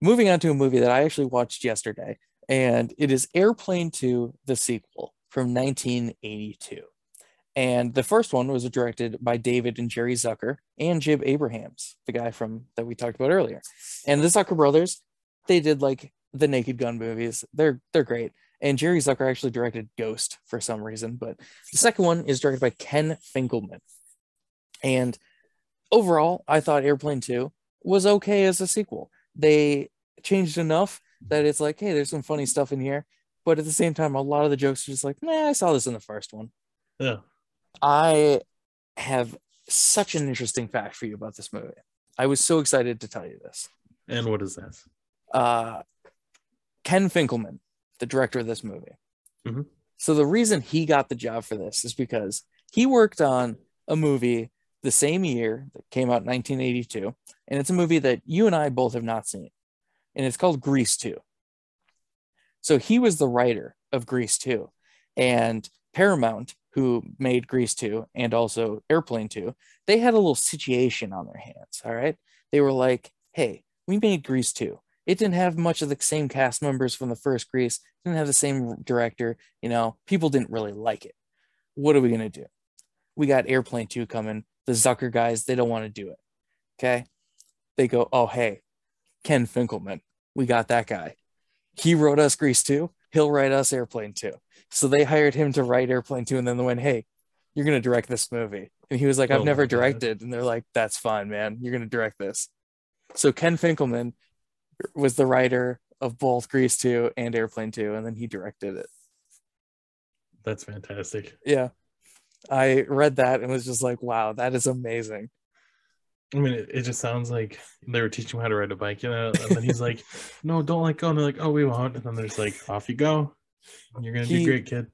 moving on to a movie that I actually watched yesterday, and it is Airplane 2, the sequel from 1982. And the first one was directed by David and Jerry Zucker and Jim Abrahams, the guy from that we talked about earlier. And the Zucker brothers, they did like the Naked Gun movies. They're they're great. And Jerry Zucker actually directed Ghost for some reason, but the second one is directed by Ken Finkleman. And overall, I thought Airplane 2 was okay as a sequel. They changed enough that it's like, hey, there's some funny stuff in here. But at the same time, a lot of the jokes are just like, nah, I saw this in the first one. Yeah. I have such an interesting fact for you about this movie. I was so excited to tell you this. And what is that? Uh, Ken Finkleman, the director of this movie. Mhm. So the reason he got the job for this is because he worked on a movie the same year that came out in 1982, and it's a movie that you and I both have not seen, and it's called Grease 2. So he was the writer of Grease 2, and Paramount, who made Grease 2 and also Airplane 2, they had a little situation on their hands. All right. They were like, hey, we made Grease 2. It didn't have much of the same cast members from the first Grease, didn't have the same director. You know, people didn't really like it. What are we going to do? We got Airplane 2 coming. The Zucker guys, they don't want to do it. Okay. They go, oh, hey, Ken Finkleman, we got that guy. He wrote us Grease 2. He'll write us Airplane 2. So they hired him to write Airplane 2, and then they went, Hey, you're going to direct this movie. And he was like, I've Oh never my God. directed. And they're like, That's fine, man. You're going to direct this. So Ken Finkleman was the writer of both Grease 2 and Airplane 2, and then he directed it. That's fantastic. Yeah. I read that and was just like, wow, that is amazing. I mean, it, it just sounds like they were teaching him how to ride a bike, you know. And then he's like, "No, don't let go." And they're like, "Oh, we won't." And then there's like, "Off you go. You're gonna He- do great, kid."